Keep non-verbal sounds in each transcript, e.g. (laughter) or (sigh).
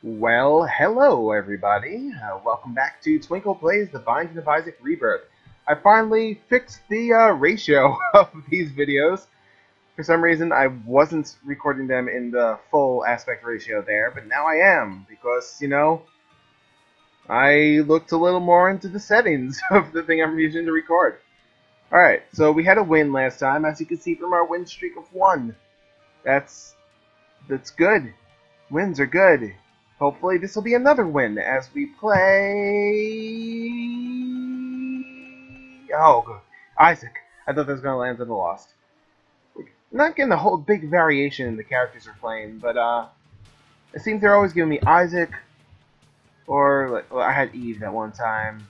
Well, hello everybody. Uh, welcome back to Twinkle Plays The Binding of Isaac Rebirth. I finally fixed the uh, ratio (laughs) of these videos. For some reason, I wasn't recording them in the full aspect ratio there, but now I am, because, you know, I looked a little more into the settings (laughs) of the thing I'm using to record. Alright, so we had a win last time, as you can see from our win streak of one. That's, that's good. Wins are good. Hopefully this will be another win as we play... Oh, good. Isaac. I thought that was going to land on the Lost. not getting a whole big variation in the characters we're playing, but uh, it seems they're always giving me Isaac, or like, well, I had Eve at one time.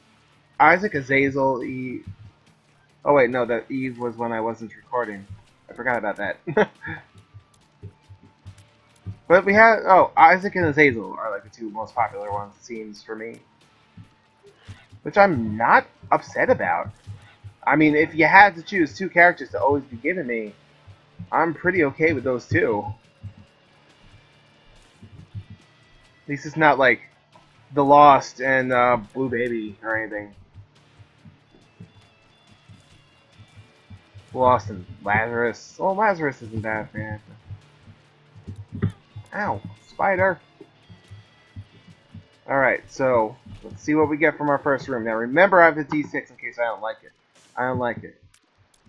Isaac, Azazel, Eve. Oh wait, no, that Eve was when I wasn't recording. I forgot about that. (laughs) But we have oh Isaac and Azazel are like the two most popular ones it seems for me, which I'm not upset about. I mean, if you had to choose two characters to always be given me, I'm pretty okay with those two. At least it's not like The Lost and uh, Blue Baby or anything. Lost and Lazarus. Oh, Lazarus isn't bad. Ow, spider. Alright, so let's see what we get from our first room. Now remember I have the D6 in case I don't like it. I don't like it.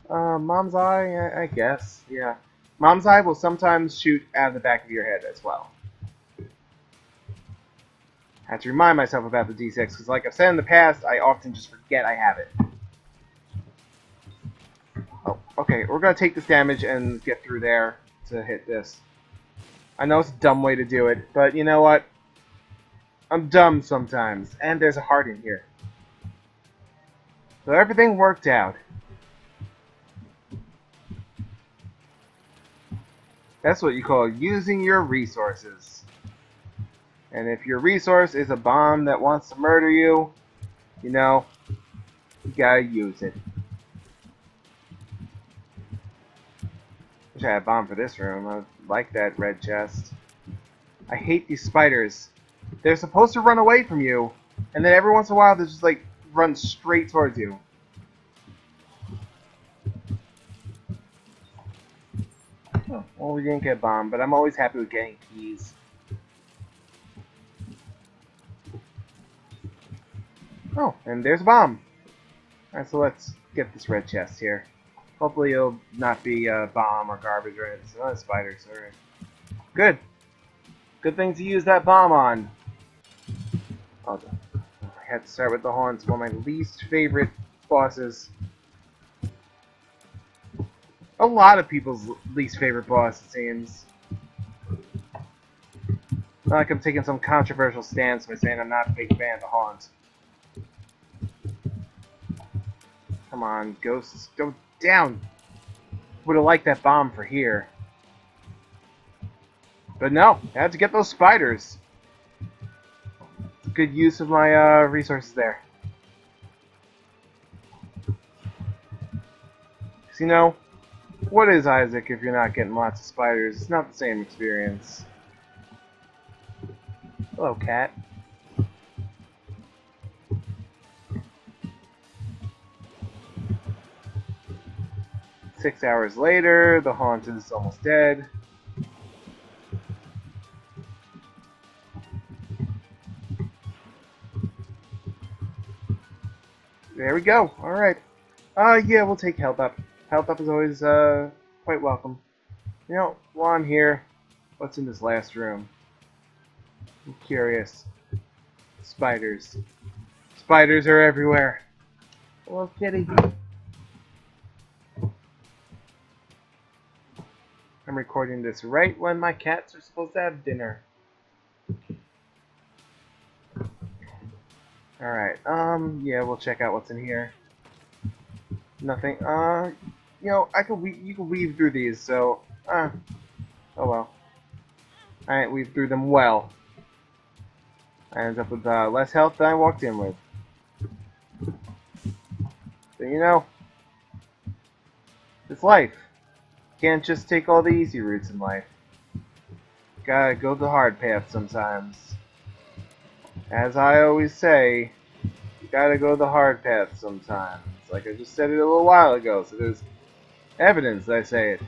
Uh, Mom's Eye, I, I guess. Yeah. Mom's Eye will sometimes shoot out of the back of your head as well. I have to remind myself about the D6, because like I've said in the past, I often just forget I have it. Oh, okay, we're going to take this damage and get through there to hit this. I know it's a dumb way to do it, but you know what? I'm dumb sometimes, and there's a heart in here. So everything worked out. That's what you call using your resources. And if your resource is a bomb that wants to murder you, you know, you gotta use it. Wish I had a bomb for this room. I like that red chest. I hate these spiders. They're supposed to run away from you, and then every once in a while they just like run straight towards you. Oh, well, we didn't get bombed, but I'm always happy with getting keys. Oh, and there's a bomb. Alright, so let's get this red chest here. Hopefully it'll not be a bomb or garbage or anything. It's not a spider, sorry. Good. Good thing to use that bomb on. Oh, I had to start with the haunts. One of my least favorite bosses. A lot of people's least favorite boss, it seems. Not like I'm taking some controversial stance by saying I'm not a big fan of the haunts. Come on, ghosts, go down. Would have liked that bomb for here. But no, I had to get those spiders. Good use of my uh, resources there. you know, what is Isaac if you're not getting lots of spiders? It's not the same experience. Hello, cat. Six hours later, the haunt is almost dead. There we go. Alright. Uh, yeah, we'll take health up. Health up is always, uh, quite welcome. You know, while I'm here, what's in this last room? I'm curious. Spiders. Spiders are everywhere. Hello, kitty. I'm recording this right when my cats are supposed to have dinner. Alright, um, yeah, we'll check out what's in here. Nothing, uh, you know, I could, you can weave through these, so, uh, oh well. Alright, weave through them well. I end up with, uh, less health than I walked in with. So, you know, it's life. Can't just take all the easy routes in life. Gotta go the hard path sometimes. As I always say, you gotta go the hard path sometimes. Like I just said it a little while ago, so there's evidence that I say it.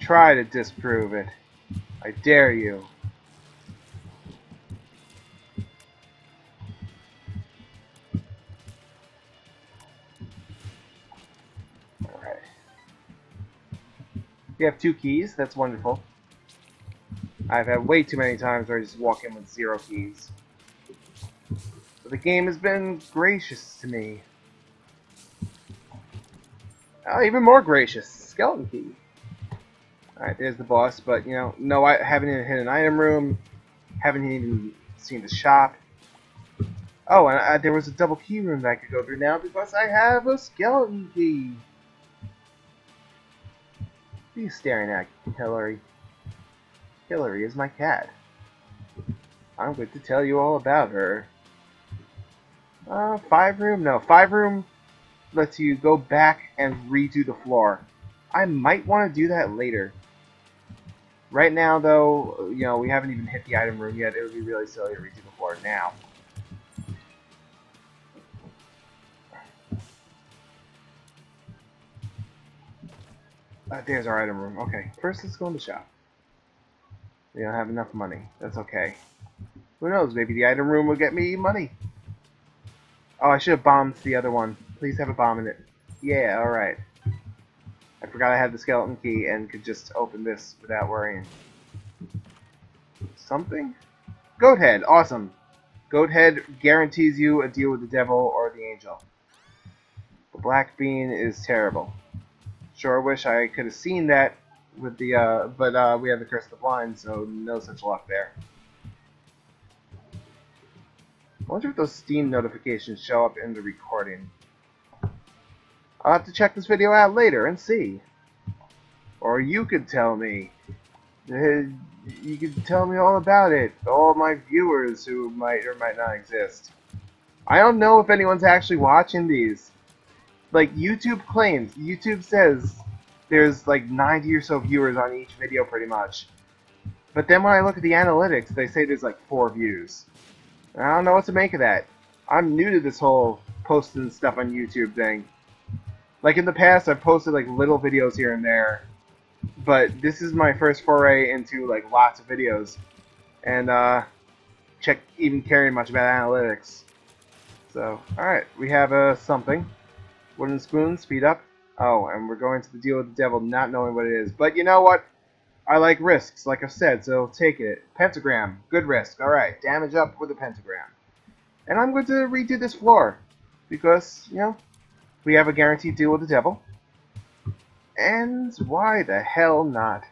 Try to disprove it. I dare you. We have two keys, that's wonderful. I've had way too many times where I just walk in with zero keys. But the game has been gracious to me. Oh, even more gracious. Skeleton key. Alright, there's the boss, but, you know, no, I haven't even hit an item room. Haven't even seen the shop. Oh, and I, there was a double key room that I could go through now because I have a skeleton key. What are you staring at, Hillary? Hillary is my cat. I'm going to tell you all about her. Uh, five room? No, five room lets you go back and redo the floor. I might want to do that later. Right now, though, you know, we haven't even hit the item room yet. It would be really silly to redo the floor now. Uh, there's our item room. Okay, first let's go in the shop. We don't have enough money. That's okay. Who knows, maybe the item room will get me money. Oh, I should have bombed the other one. Please have a bomb in it. Yeah, alright. I forgot I had the skeleton key and could just open this without worrying. Something? Goat head, awesome. Goat head guarantees you a deal with the devil or the angel. The black bean is terrible. Sure wish I could have seen that with the, uh, but uh, we have the curse of the blind, so no such luck there. I wonder if those Steam notifications show up in the recording. I'll have to check this video out later and see. Or you could tell me. Uh, you could tell me all about it. All my viewers who might or might not exist. I don't know if anyone's actually watching these. Like, YouTube claims, YouTube says there's like 90 or so viewers on each video pretty much. But then when I look at the analytics, they say there's like 4 views. I don't know what to make of that. I'm new to this whole posting stuff on YouTube thing. Like in the past, I've posted like little videos here and there, but this is my first foray into like lots of videos, and uh, check even caring much about analytics. So, all right, we have uh, something. Wooden spoon, speed up. Oh, and we're going to the deal with the devil, not knowing what it is. But you know what? I like risks, like I've said, so take it. Pentagram, good risk. All right, damage up with a pentagram. And I'm going to redo this floor because, you know, we have a guaranteed deal with the devil. And why the hell not?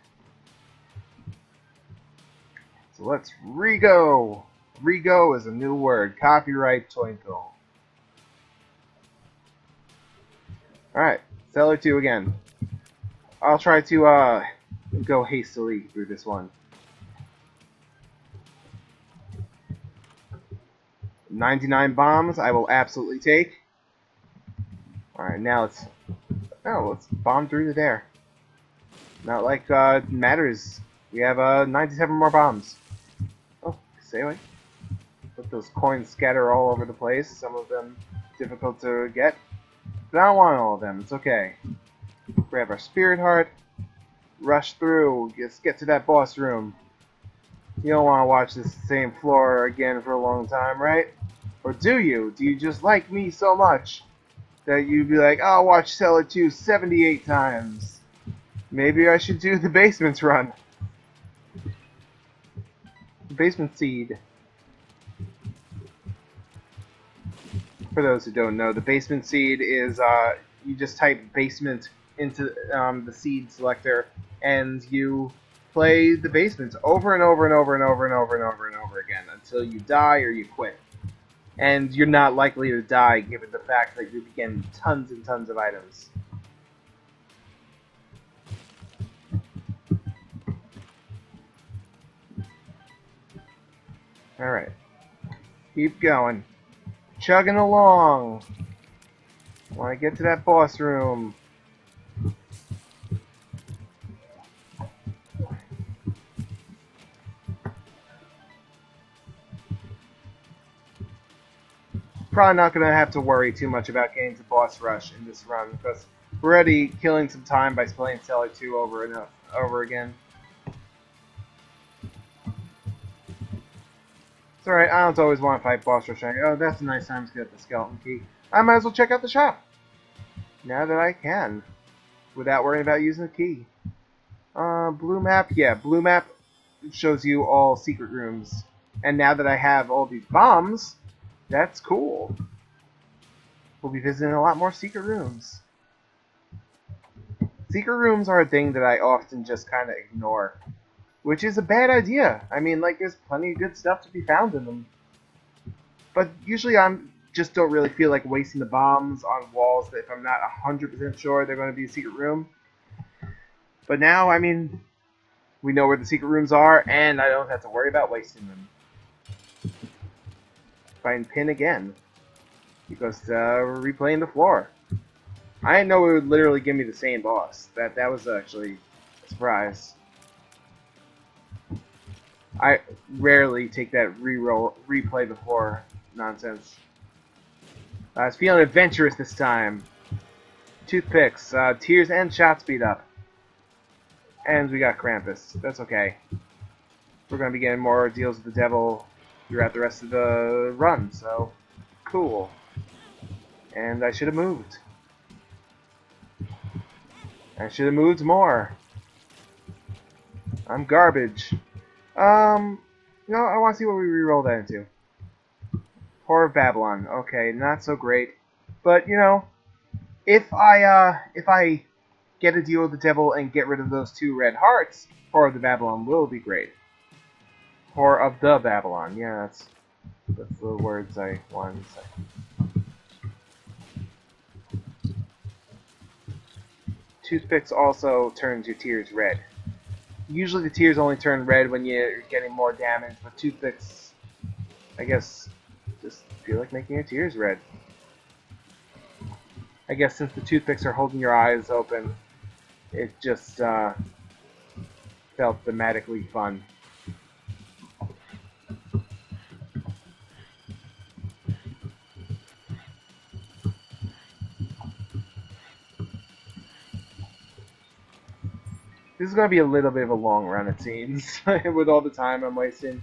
So let's rego. Rego is a new word. Copyright Twinkle. Alright, Cellar 2 again. I'll try to uh, go hastily through this one. 99 bombs I will absolutely take. Alright, now let's... Oh, let's bomb through there. Not like uh, matters. We have uh, 97 more bombs. Oh, stay away. Let those coins scatter all over the place. Some of them difficult to get. But I don't want all of them. It's okay. Grab our spirit heart. Rush through. Just get to that boss room. You don't want to watch this same floor again for a long time, right? Or do you? Do you just like me so much that you'd be like, I'll watch Cellar 2 78 times. Maybe I should do the (laughs) basements run. Basement seed. For those who don't know, the basement seed is uh, you just type basement into um, the seed selector and you play the basements over and over and over and over and over and over and over again until you die or you quit and you're not likely to die given the fact that you're getting tons and tons of items. Alright. Keep going chugging along. Want to get to that boss room. Probably not going to have to worry too much about getting to boss rush in this run because we're already killing some time by playing Cellar 2 over and over again. Alright, I don't always want to fight boss rush. Oh, that's a nice time to get the skeleton key. I might as well check out the shop. Now that I can. Without worrying about using the key. Uh, blue map? Yeah, blue map shows you all secret rooms. And now that I have all these bombs, that's cool. We'll be visiting a lot more secret rooms. Secret rooms are a thing that I often just kind of ignore. Which is a bad idea. I mean, like, there's plenty of good stuff to be found in them. But usually I'm just don't really feel like wasting the bombs on walls that if I'm not 100% sure they're going to be a secret room. But now, I mean, we know where the secret rooms are, and I don't have to worry about wasting them. Find pin again. Because uh, we're replaying the floor. I didn't know it would literally give me the same boss. That that was actually a surprise. I rarely take that re-roll, replay before nonsense. I was feeling adventurous this time. Toothpicks, uh, tears and shot speed up. And we got Krampus. That's okay. We're going to be getting more deals with the devil throughout the rest of the run, so cool. And I should have moved. I should have moved more. I'm garbage. Um, no, I want to see what we re-roll that into. Whore of Babylon. Okay, not so great. But, you know, if I, uh, if I get a deal with the devil and get rid of those two red hearts, Whore of the Babylon will be great. Whore of the Babylon. Yeah, that's, that's the words I wanted to say. Toothpicks also turns your tears red. Usually the tears only turn red when you're getting more damage, but toothpicks, I guess, just feel like making your tears red. I guess since the toothpicks are holding your eyes open, it just uh, felt thematically fun. This is going to be a little bit of a long run, it seems, (laughs) with all the time I'm wasting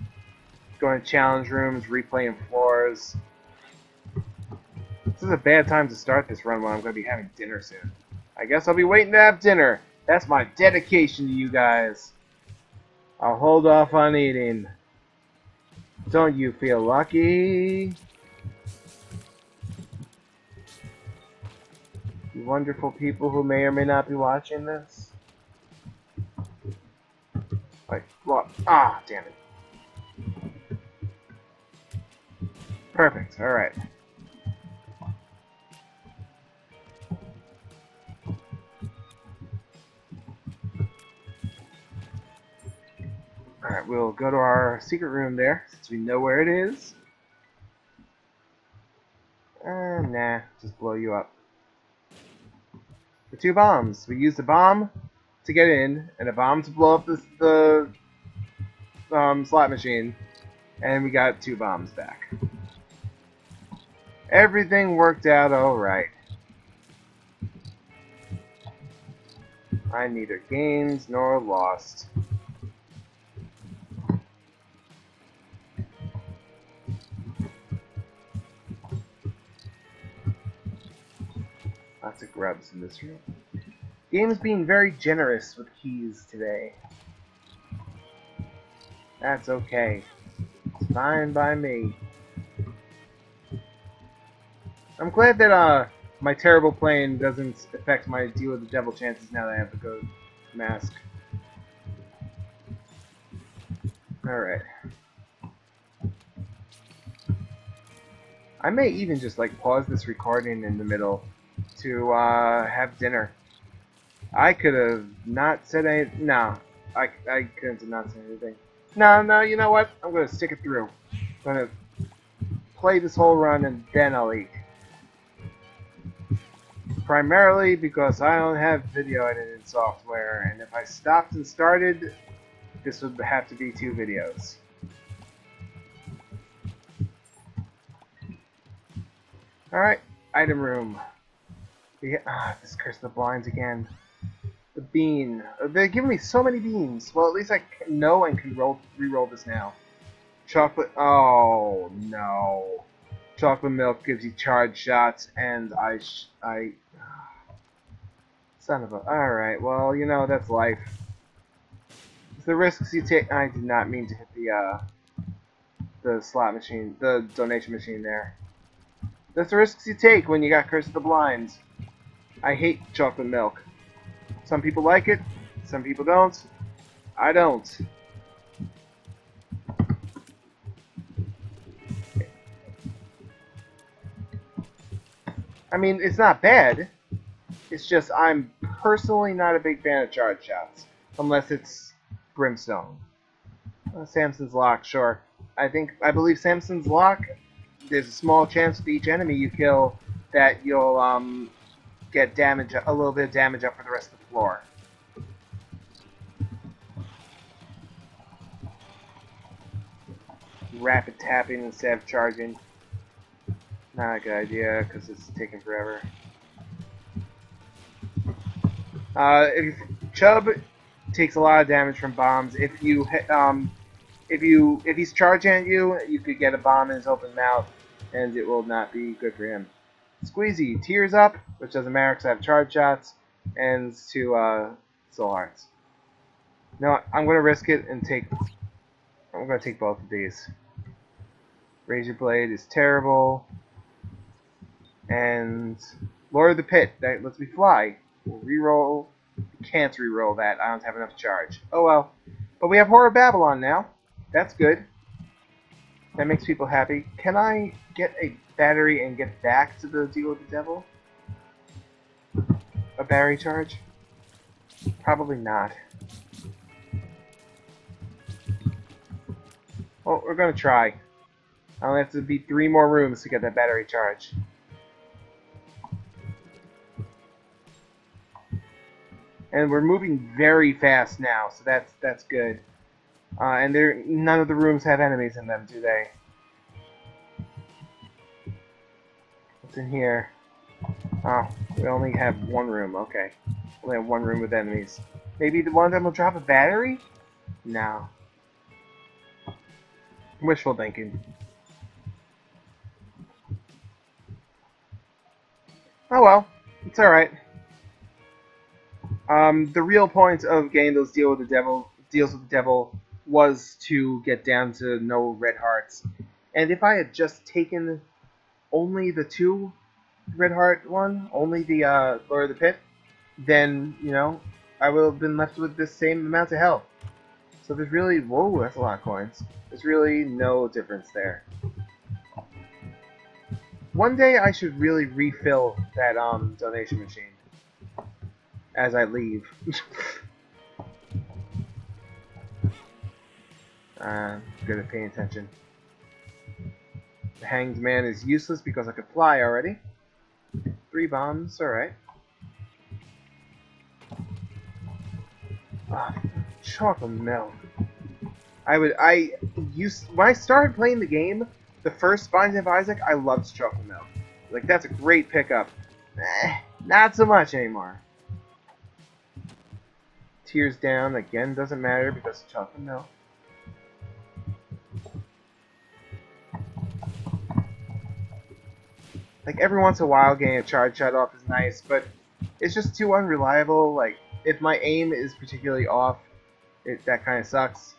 going to challenge rooms, replaying floors. This is a bad time to start this run when I'm going to be having dinner soon. I guess I'll be waiting to have dinner. That's my dedication to you guys. I'll hold off on eating. Don't you feel lucky? You wonderful people who may or may not be watching this. What? Ah, damn it. Perfect. All right. Alright, we'll go to our secret room there, since we know where it is. Uh, nah, just blow you up. The two bombs. We used a bomb to get in, and a bomb to blow up the um, slot machine, and we got two bombs back. Everything worked out alright. I neither gained nor lost. Lots of grubs in this room. Game's being very generous with keys today. That's okay. It's fine by me. I'm glad that uh my terrible playing doesn't affect my deal with the devil chances now that I have the gold mask. Alright. I may even just like pause this recording in the middle to uh, have dinner. I could have not said anything. No, I, I couldn't have not said anything. No, no, you know what? I'm to stick it through. I'm to play this whole run and then I'll eat primarily because I don't have video editing software, and if I stopped and started, this would have to be two videos. Alright, item room. Yeah, ah, this curse the blinds again. Bean. Uh, they're giving me so many beans. Well, at least I know and can roll re-roll this now. Chocolate. Oh no. Chocolate milk gives you charge shots, and I I. (sighs) Son of a. All right. Well, you know that's life. The risks you take. I did not mean to hit the uh, the slot machine, the donation machine there. That's the risks you take when you got Curse of the Blinds. I hate chocolate milk. Some people like it, some people don't. I don't. I mean, it's not bad. It's just I'm personally not a big fan of charge shots. Unless it's Brimstone. Uh, Samson's Lock, sure. I think, I believe Samson's Lock, there's a small chance with each enemy you kill that you'll um, get damage, a little bit of damage up for the rest of the floor. Rapid tapping instead of charging. Not a good idea because it's taking forever. Uh, if Chub takes a lot of damage from bombs. If you um, if you if he's charging at you, you could get a bomb in his open mouth, and it will not be good for him. Squeezy tears up, which doesn't matter because I have charge shots, and to uh, soul hearts. No, I'm gonna risk it and take. I'm gonna take both of these. Razor Blade is terrible. And Lord of the Pit, that lets me fly. We'll reroll. Can't reroll that. I don't have enough charge. Oh well. But we have Whore of Babylon now. That's good. That makes people happy. Can I get a battery and get back to the deal with the devil? A battery charge? Probably not. Well, we're gonna try. I only have to beat three more rooms to get that battery charge. and we're moving very fast now, so that's that's good. Uh, and there, none of the rooms have enemies in them, do they? What's in here? Oh, we only have one room. Okay, only have one room with enemies. Maybe the one of them will drop a battery? No. Wishful thinking. Oh well, it's alright. Um, the real point of getting those deal with the devil deals with the devil was to get down to no red hearts. And if I had just taken only the two red heart one, only the uh, Lord of the Pit, then you know I would have been left with the same amount of health. So there's really whoa, that's a lot of coins. There's really no difference there. One day I should really refill that um donation machine as I leave. (laughs) uh, good at paying attention. The Hanged Man is useless because I could fly already. Three bombs, alright. Ah, chocolate milk. I would, I used, when I started playing the game, the first Binding of Isaac, I loved chocolate milk. Like, that's a great pickup. Eh, not so much anymore tears down again doesn't matter because chocolate milk. Like every once in a while getting a charge shot off is nice, but it's just too unreliable. Like if my aim is particularly off, it that kind of sucks.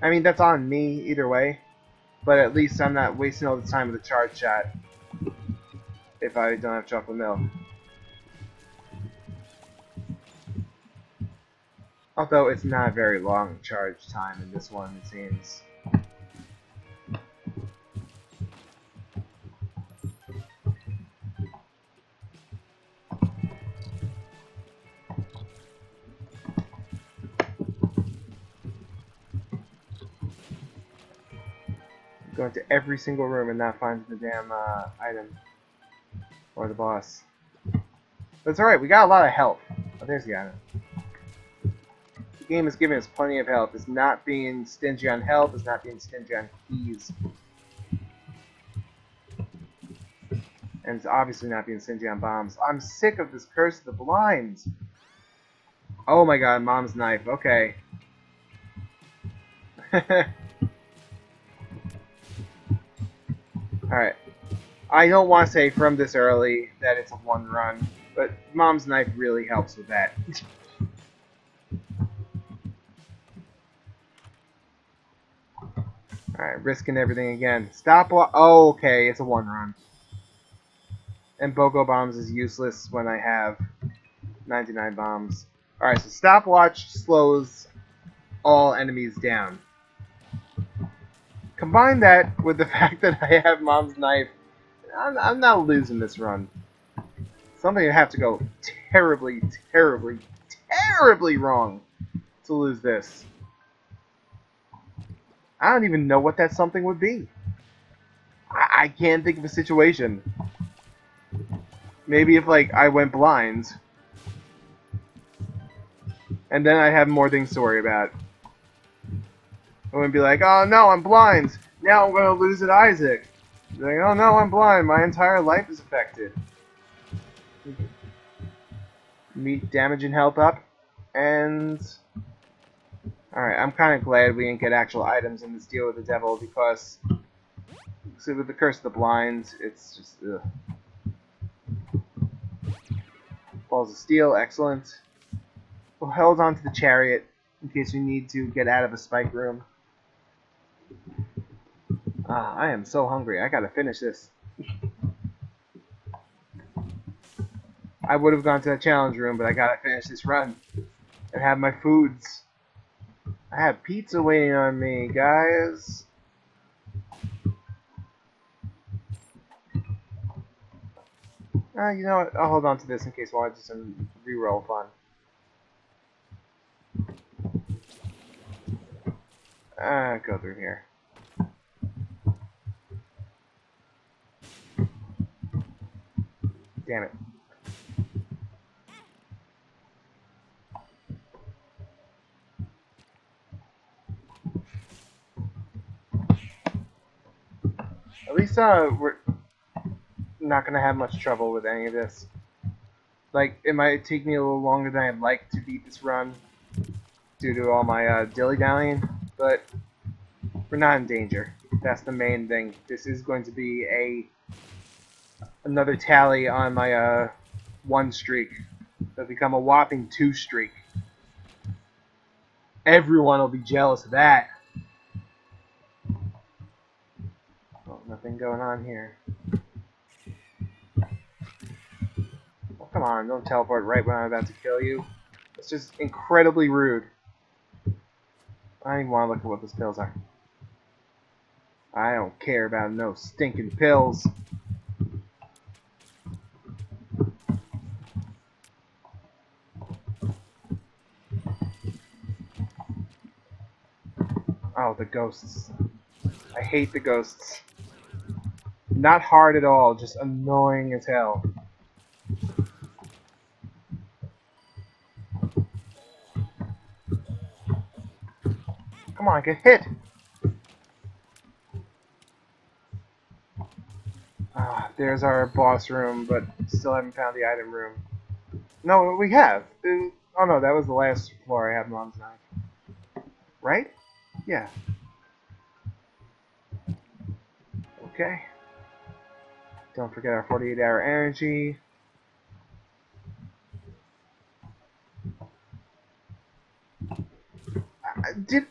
I mean that's on me either way, but at least I'm not wasting all the time with a charge shot if I don't have chocolate milk. Although it's not a very long charge time in this one, it seems. Going to every single room and not finding the damn uh, item or the boss. But it's alright, we got a lot of help. Oh, there's the item The game is giving us plenty of health. It's not being stingy on health. It's not being stingy on keys. And it's obviously not being stingy on bombs. I'm sick of this curse of the blinds. Oh my god, mom's knife. Okay. (laughs) Alright. I don't want to say from this early that it's a one run, but mom's knife really helps with that. Alright, risking everything again. Stop. Oh, okay, it's a one run. And BOGO Bombs is useless when I have 99 bombs. Alright, so stopwatch slows all enemies down. Combine that with the (laughs) fact that I have Mom's Knife, I'm, I'm not losing this run. Something would have to go terribly, terribly, terribly wrong to lose this. I don't even know what that something would be. I, I can't think of a situation. Maybe if, like, I went blind and then I'd have more things to worry about. I wouldn't be like, oh no, I'm blind. Now I'm gonna lose at Isaac. like, oh no, I'm blind. My entire life is affected. Meat damage and health up, and alright, I'm kind of glad we didn't get actual items in this deal with the devil because see, with the curse of the blind, it's just ugh. Balls of steel, excellent. We'll hold on to the chariot in case we need to get out of a spike room. Ah, I am so hungry. I gotta finish this. I would have gone to the challenge room, but I gotta finish this run and have my foods. I have pizza waiting on me, guys. Uh, you know what? I'll hold on to this in case I want to do some reroll fun. Ah, go through here. Damn it. At least uh, we're not going to have much trouble with any of this. Like, it might take me a little longer than I'd like to beat this run due to all my uh, dilly-dallying but we're not in danger. That's the main thing. This is going to be a another tally on my uh, one streak. It'll become a whopping two streak. Everyone will be jealous of that. Oh, nothing going on here. Come on, don't teleport right when I'm about to kill you. It's just incredibly rude. I don't even want to look at what those pills are. I don't care about no stinking pills. Oh, the ghosts. I hate the ghosts. Not hard at all, just annoying as hell. Come on, get hit! Ah, there's our boss room, but still haven't found the item room. No, we have. Uh, oh no, that was the last floor I had Mom's knife. Right? Yeah. Okay. Don't forget our 48 hour energy. Did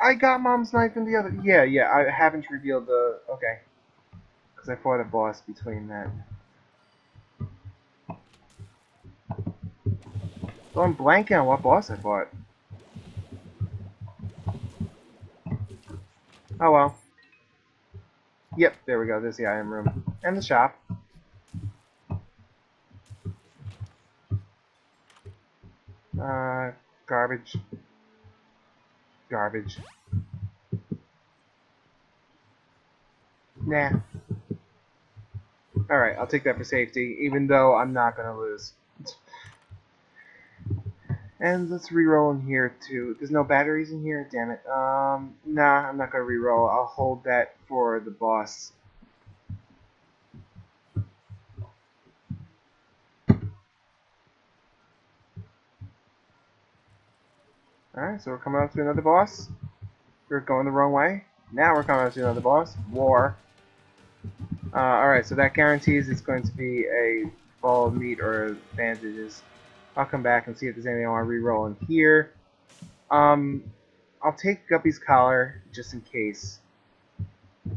I got mom's knife in the other. Yeah, yeah. I haven't revealed the. Okay. Because I fought a boss between that. So I'm blanking on what boss I fought. Oh well. Yep, there we go. There's the item room. And the shop. Uh, garbage garbage. Nah. Alright, I'll take that for safety, even though I'm not going to lose. And let's re-roll in here too. There's no batteries in here? Damn it. Um, nah, I'm not gonna re-roll. I'll hold that for the boss. Alright, so we're coming up to another boss. We're going the wrong way. Now we're coming up to another boss. War. Uh, Alright, so that guarantees it's going to be a ball of meat or bandages. I'll come back and see if there's anything I want to re-roll in here. Um, I'll take Guppy's collar just in case.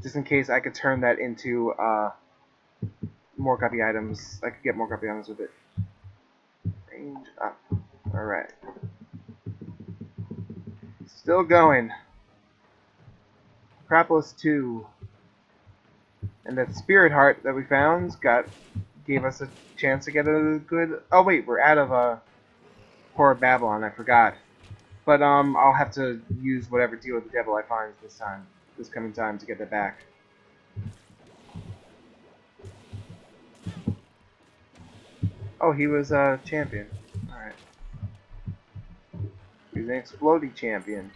Just in case I could turn that into uh, more Guppy items. I could get more Guppy items with it. Range up. Alright. Still going. Necropolis 2. And that spirit heart that we found got gave us a chance to get a good... Oh wait, we're out of uh, Whore of Babylon, I forgot. But um, I'll have to use whatever deal with the devil I find this time, this coming time to get that back. Oh, he was a champion. Alright. He's an explodey champion.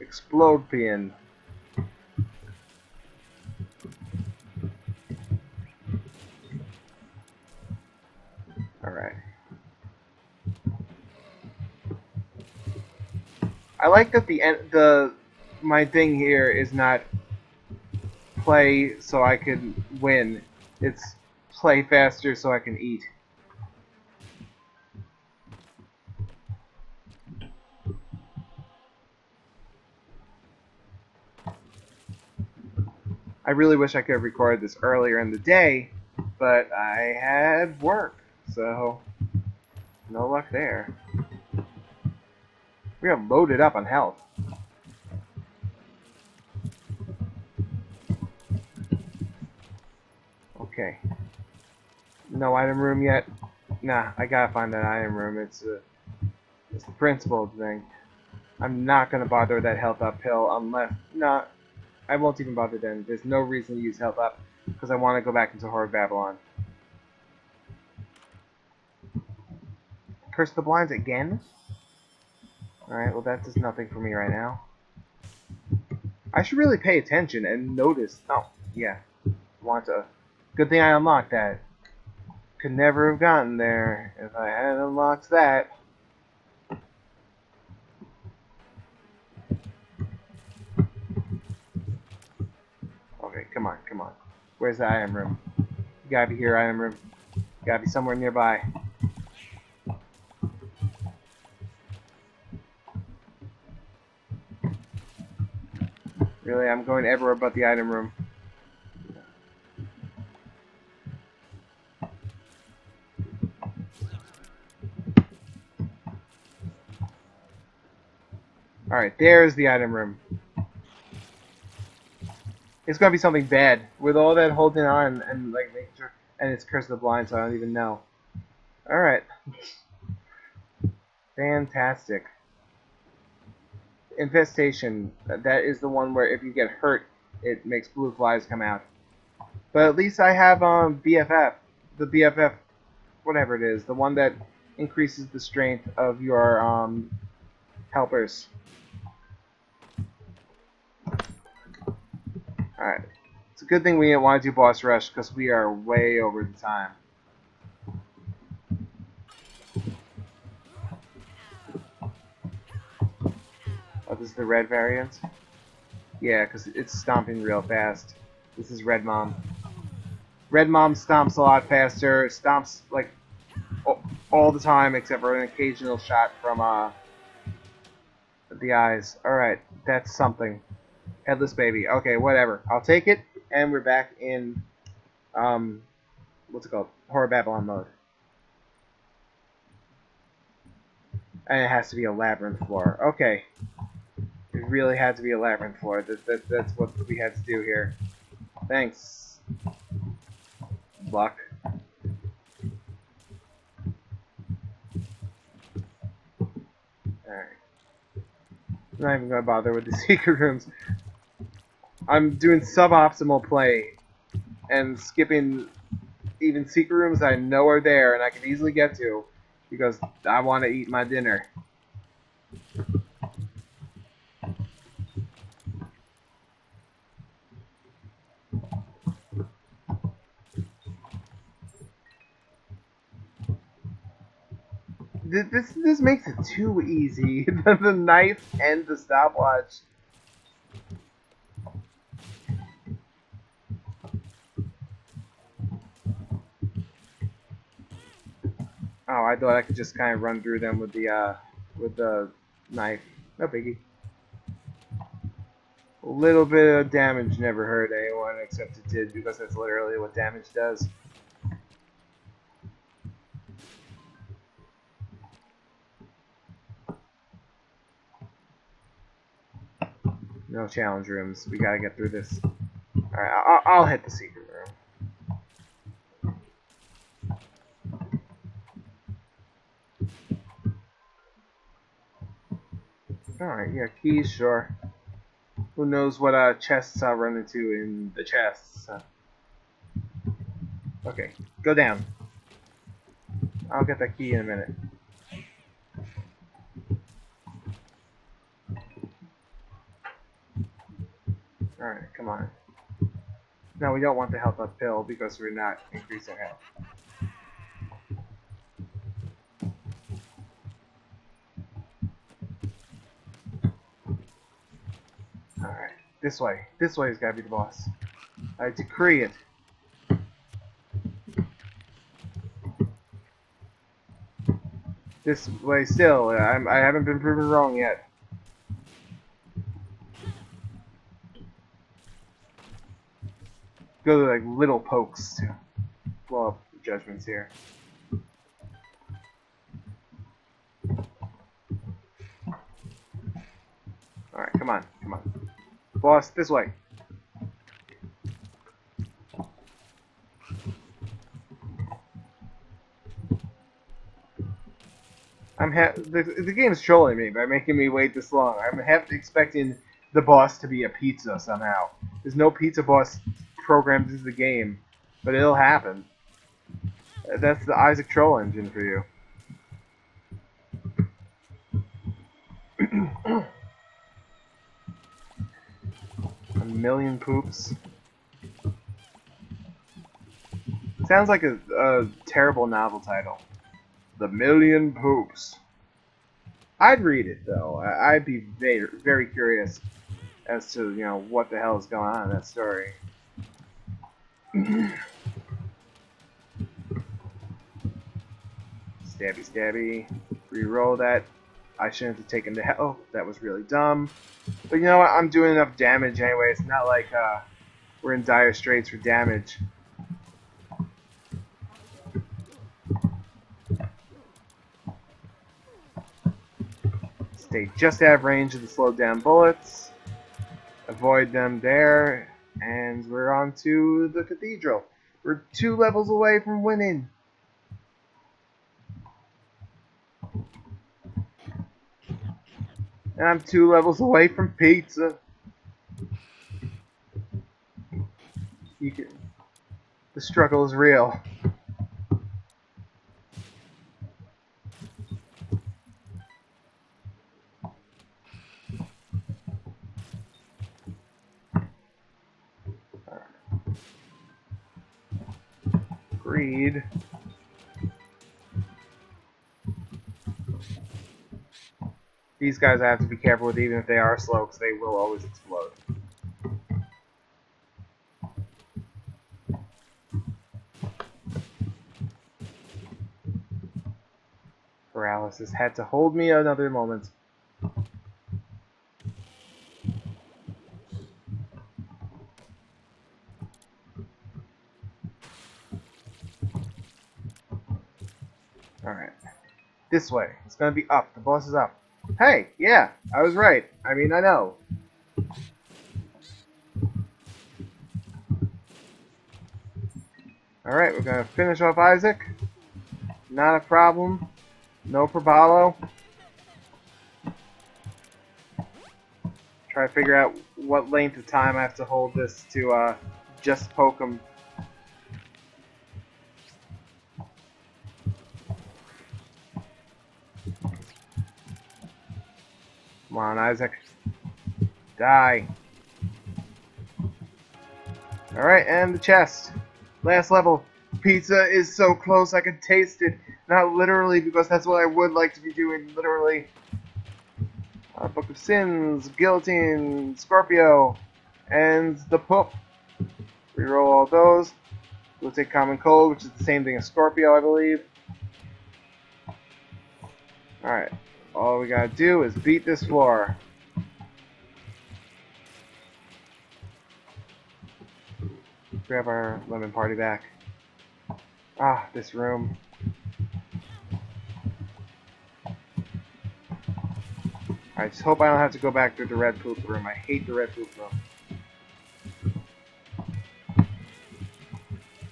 Explode Alright. I like that the end, the my thing here is not play so I can win. It's play faster so I can eat. I really wish I could have recorded this earlier in the day, but I had work, so no luck there. We are loaded up on health. Okay. No item room yet? Nah, I gotta find that item room. It's a, it's the principal thing. I'm not gonna bother with that health up pill unless not. I won't even bother then. There's no reason to use health up because I want to go back into Whore of Babylon. Curse the Blinds again? Alright, well that does nothing for me right now. I should really pay attention and notice. Oh, yeah. Want to. Good thing I unlocked that. Could never have gotten there if I hadn't unlocked that. Okay, come on, come on. Where's the item room? You gotta be here, item room. You gotta be somewhere nearby. Really, I'm going everywhere but the item room. Alright, there's the item room. It's gonna be something bad. With all that holding on and like making sure and it's Curse of the Blind, so I don't even know. Alright. (laughs) Fantastic. Infestation. That is the one where if you get hurt, it makes blue flies come out. But at least I have um, BFF. The BFF, whatever it is. The one that increases the strength of your um, helpers. Alright. It's a good thing we didn't want to do boss rush because we are way over the time. This is the red variant? Yeah, because it's stomping real fast. This is Red Mom. Red Mom stomps a lot faster, stomps like all the time except for an occasional shot from uh, the eyes. Alright, that's something. Headless baby. Okay, whatever. I'll take it, and we're back in, um, what's it called? Whore of Babylon mode. And it has to be a labyrinth floor. Okay. Really had to be a labyrinth floor. That, that, that's what we had to do here. Thanks. Luck. Alright. I'm not even gonna bother with the (laughs) secret rooms. I'm doing suboptimal play and skipping even secret rooms I know are there and I can easily get to because I want to eat my dinner. This this makes it too easy. (laughs) the knife and the stopwatch. Oh, I thought I could just kind of run through them with the uh, with the knife. No biggie. A little bit of damage never hurt anyone, except it did because that's literally what damage does. No challenge rooms. We gotta get through this. Alright, I'll, I'll hit the secret room. Alright, yeah, keys, sure. Who knows what uh, chests I'll run into in the chests. Okay, go down. I'll get that key in a minute. Alright, come on. Now we don't want the health up pill because we're not increasing health. Alright, this way. This way has got to be the boss. I decree it. This way still. I'm, I haven't been proven wrong yet. Go to like little pokes to blow up judgments here. Alright, come on, come on. Boss, this way. I'm ha the, the game's trolling me by making me wait this long. I'm half expecting the boss to be a pizza somehow. There's no pizza boss programmed into the game, but it'll happen. That's the Isaac Troll engine for you. (clears throat) a million poops. Sounds like a, a terrible novel title. The Million Poops. I'd read it though. I'd be very, very curious as to you know what the hell is going on in that story. Stabby stabby. Reroll that. I shouldn't have taken the hell. Oh, that was really dumb. But you know what? I'm doing enough damage anyway. It's not like uh, we're in dire straits for damage. Stay just out of range of the slowed down bullets. Avoid them there. And we're on to the cathedral. We're two levels away from winning. And I'm two levels away from pizza. You can, the struggle is real. Greed. These guys I have to be careful with even if they are slow because they will always explode. Paralysis had to hold me another moment. Alright. This way. It's gonna be up. The boss is up. Hey, yeah, I was right. I mean, I know. Alright, we're gonna finish off Isaac. Not a problem. No probalo. Try to figure out what length of time I have to hold this to uh, just poke him Come on, Isaac. Die. Alright, and the chest. Last level. Pizza is so close I can taste it. Not literally, because that's what I would like to be doing, literally. Uh, Book of Sins, Guillotine, Scorpio, and the Poop. Reroll all those. We'll take Common Cold, which is the same thing as Scorpio, I believe. Alright. All we gotta do is beat this floor. Grab our lemon party back. Ah, this room. I just hope I don't have to go back to the red poop room. I hate the red poop room.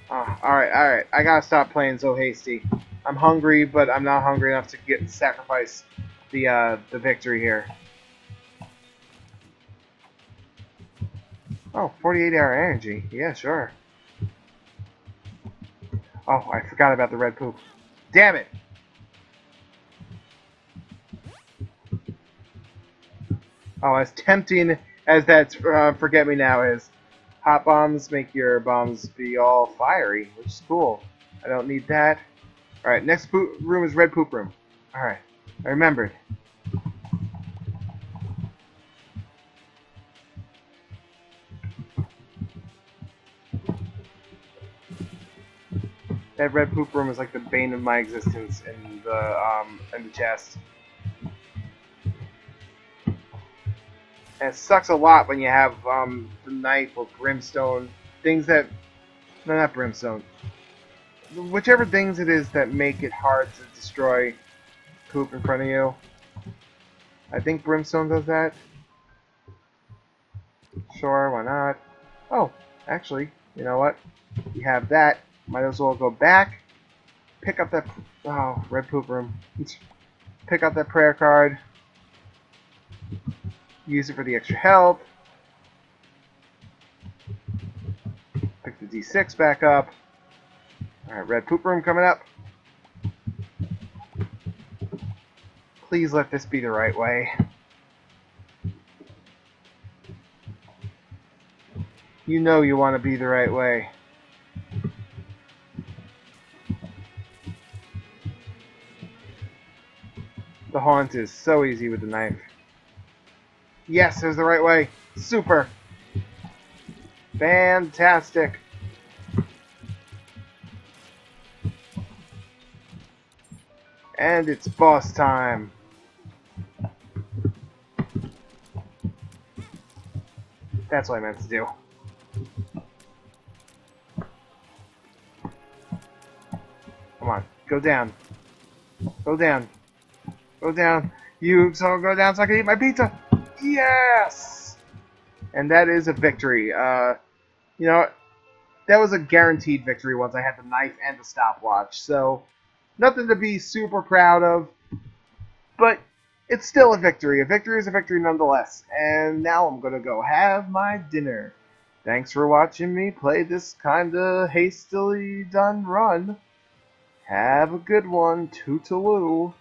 Ah, alright, alright. I gotta stop playing so hasty. I'm hungry, but I'm not hungry enough to get sacrifice the uh, the victory here. Oh, 48 hour energy. Yeah, sure. Oh, I forgot about the red poop. Damn it! Oh, as tempting as that uh, Forget Me Now is. Hot bombs make your bombs be all fiery, which is cool. I don't need that. Alright, next room is red poop room. Alright, I remembered. That red poop room is like the bane of my existence in the um in the chest. And it sucks a lot when you have um the knife or brimstone things that no not brimstone whichever things it is that make it hard to destroy poop in front of you. I think Brimstone does that. Sure, why not? Oh, actually, you know what? You have that. Might as well go back, pick up that... Oh, red poop room. (laughs) pick up that prayer card. Use it for the extra health. Pick the D6 back up. Alright, red poop room coming up. Please let this be the right way. You know you want to be the right way. The haunt is so easy with the knife. Yes, it was the right way. Super. Fantastic. And it's boss time. That's what I meant to do. Come on, go down. Go down. Go down. You so go down so I can eat my pizza. Yes! And that is a victory. Uh, you know, that was a guaranteed victory once I had the knife and the stopwatch. So, Nothing to be super proud of, but it's still a victory. A victory is a victory nonetheless. And now I'm going to go have my dinner. Thanks for watching me play this kind of hastily done run. Have a good one. Toodaloo.